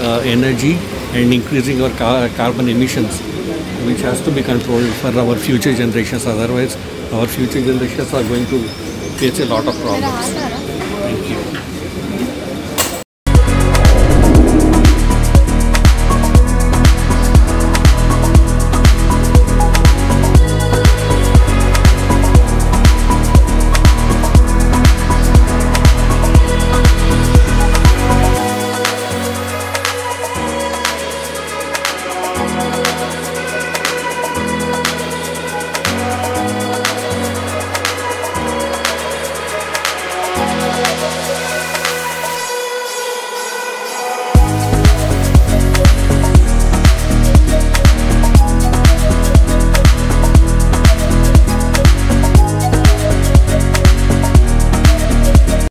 Uh, energy and increasing our car- carbon emissions, which has to be controlled for our future generations. Otherwise, our future generations are going to face a lot of problems.